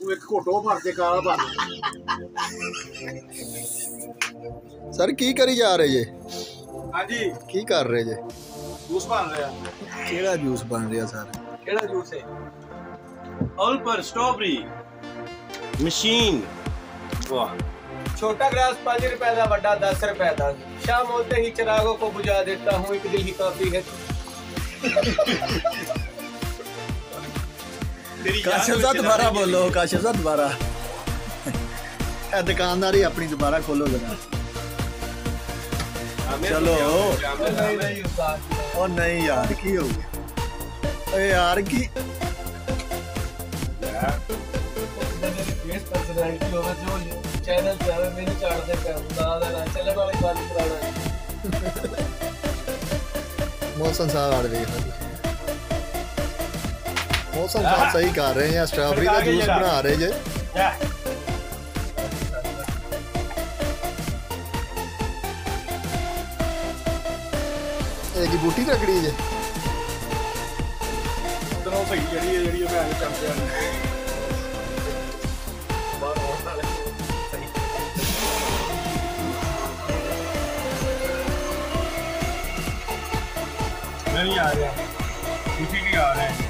ਤੂੰ ਇੱਕ ਘੋਟੋ ਭਰ ਕੇ ਕਾਲਾ ਭਰ ਸਰ ਕੀ ਕਰੀ ਜਾ ਰਹੇ ਜੇ ਹਾਂਜੀ ਕੀ ਕਰ ਰਹੇ ਜੇ ਜੂਸ ਬਣ ਰਿਹਾ ਕਿਹੜਾ ਜੂਸ ਬਣ ਰਿਹਾ ਸਰ ਕਿਹੜਾ ਜੂਸ ਹੈ ਅਲਪਰ ਸਟ੍ਰਾਬੇਰੀ ਮਸ਼ੀਨ ਵਾਹ छोटा ग्लास पाँच रुपए का बड़ा दस रुपए का शाम होते ही चिरागों को बुझा देता हूँ एक दिल ही काफी है ਕਾਸ਼ਫ ਦਾ ਦੁਬਾਰਾ ਬੋਲੋ ਕਾਸ਼ਫ ਦਾ ਦੁਬਾਰਾ ਇਹ ਦੁਕਾਨਦਾਰੀ ਆਪਣੀ ਦੁਬਾਰਾ ਖੋਲੋ ਜਰਾ ਚਲੋ ਉਹ ਨਹੀਂ ਯਾਰ ਕੀ ਹੋ ਗਿਆ ਓਏ ਯਾਰ ਕੀ ਚੈਨਲ ਚਾਹੇ ਮੈਨੂੰ ਛੱਡਦੇ ਕਰਦਾ ਨਾ ਚੱਲਣ ਵਾਲੀ ਗੱਲ ਕਰਾਉਣਾ ਮੌਸਮ ਸਾਹ ਵਾਲੇ ਵੇਖ ਮੌਸਮ ਸਾਹਿਬ ਸਹੀ ਕਰ ਰਹੇ ਆ ਸਟ੍ਰਾਬੇਰੀ ਦਾ ਜੂਸ ਬਣਾ ਰਹੇ ਜੇ ਇਹ ਕੀ ਬੂਟੀ ਰਗੜੀ ਜੇ ਉਧਰੋਂ ਸਹੀ ਜਿਹੜੀ ਹੈ ਜਿਹੜੀ ਉਹ ਮੈਂ ਚੰਪਿਆ मैं भी आ रहा खुशी भी आ रहा है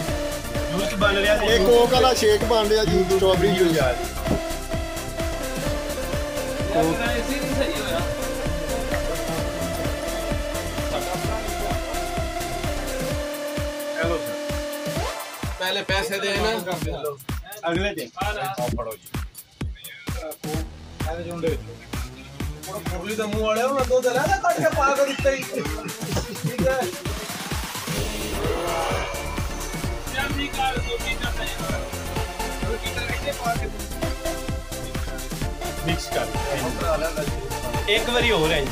ਸ਼ੇਕ ਬਣ ਰਿਹਾ ਜੀ ਇਹ ਕੋਕ ਵਾਲਾ ਸ਼ੇਕ ਬਣ ਰਿਹਾ ਜੀ ਸਟ੍ਰਾਬੇਰੀ ਜੂਸ ਯਾਰ ਕੋਕ ਐਸੀ ਨਹੀਂ ਸਹੀ ਹੋਇਆ। Hello sir. ਪਹਿਲੇ ਪੈਸੇ ਦੇ ਨਾ। ਅਗਲੇ ਦਿਨ ਆਹ ਪੜੋ ਜੀ ਇਹਦੇ ਜੁੰਡੇ ਵਿੱਚ ਉਹ ਪੁਰਲੀ ਦਾ ਮੂੰਹ ਵਾਲਿਆ ਉਹਨਾਂ ਦੋ ਦੇ ਲੈ ਕੱਢ ਕੇ ਪਾ ਕੇ ਦਿੱਤੇ ਠੀਕ ਹੈ। मिक्स कर एक बारी और इंज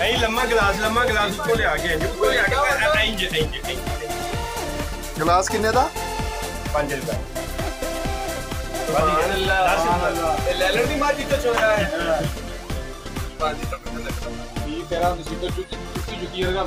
अं लम्मा गिलास लम्मा गिलास उसको ले आ गया इंज उसको ले आ गया इंज इंज इंज। गिलास किन्ने दा 5 रुपए। सुभान अल्लाह सुभान अल्लाह ले ले नहीं मार जितना छोड़ा है। 5 रुपए ठीक है राम उसी को चुकी चुकी होगा